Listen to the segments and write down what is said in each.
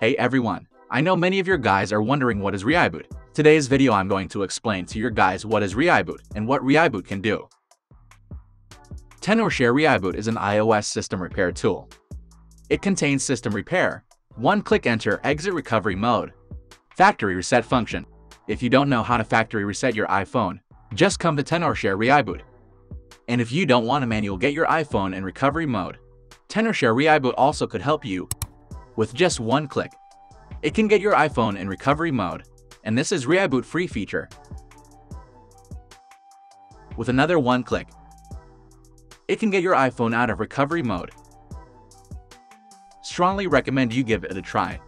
Hey everyone, I know many of your guys are wondering what is ReiBoot. Today's video I'm going to explain to your guys what is ReiBoot and what ReiBoot can do. TenorShare ReiBoot is an iOS system repair tool. It contains system repair, one-click enter exit recovery mode, factory reset function. If you don't know how to factory reset your iPhone, just come to TenorShare ReiBoot. And if you don't want a manual get your iPhone in recovery mode, TenorShare ReiBoot also could help you with just one click. It can get your iPhone in recovery mode, and this is ReiBoot free feature. With another one click, it can get your iPhone out of recovery mode. Strongly recommend you give it a try.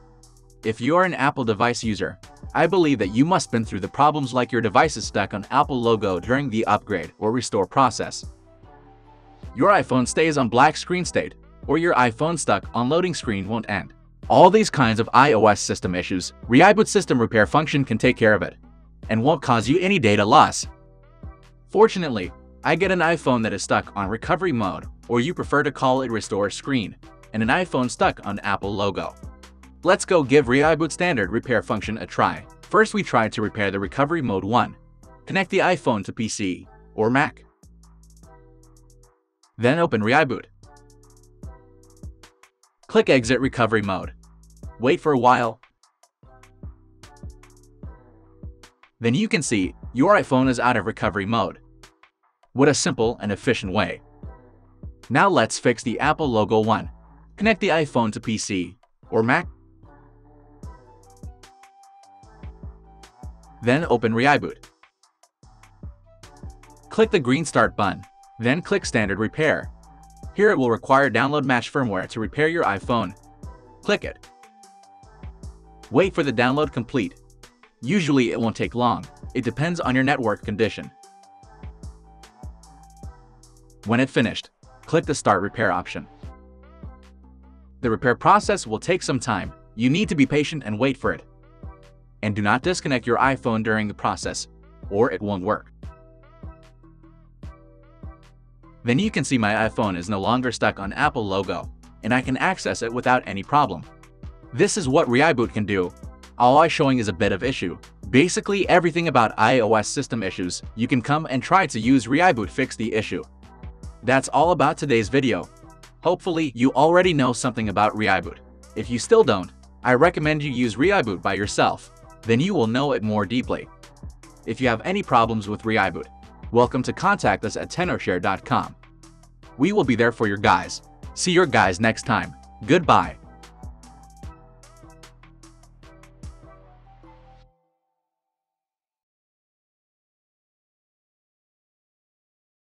If you are an Apple device user, I believe that you must been through the problems like your device is stuck on Apple logo during the upgrade or restore process. Your iPhone stays on black screen state, or your iPhone stuck on loading screen won't end. All these kinds of iOS system issues, ReiBoot system repair function can take care of it, and won't cause you any data loss. Fortunately, I get an iPhone that is stuck on recovery mode, or you prefer to call it restore screen, and an iPhone stuck on Apple logo. Let's go give ReiBoot standard repair function a try. First we try to repair the recovery mode 1. Connect the iPhone to PC or Mac. Then open ReiBoot. Click Exit Recovery Mode. Wait for a while. Then you can see your iPhone is out of recovery mode. What a simple and efficient way. Now let's fix the Apple logo one. Connect the iPhone to PC or Mac. Then open ReiBoot. Click the green Start button, then click Standard Repair. Here it will require download match firmware to repair your iPhone. Click it. Wait for the download complete. Usually it won't take long. It depends on your network condition. When it finished, click the Start Repair option. The repair process will take some time. You need to be patient and wait for it. And do not disconnect your iPhone during the process, or it won't work. Then you can see my iPhone is no longer stuck on Apple logo, and I can access it without any problem. This is what ReiBoot can do. All I showing is a bit of issue. Basically everything about iOS system issues, you can come and try to use ReiBoot fix the issue. That's all about today's video. Hopefully you already know something about ReiBoot. If you still don't, I recommend you use ReiBoot by yourself, then you will know it more deeply. If you have any problems with ReiBoot, welcome to contact us at tenorshare.com. We will be there for your guys. See your guys next time. Goodbye.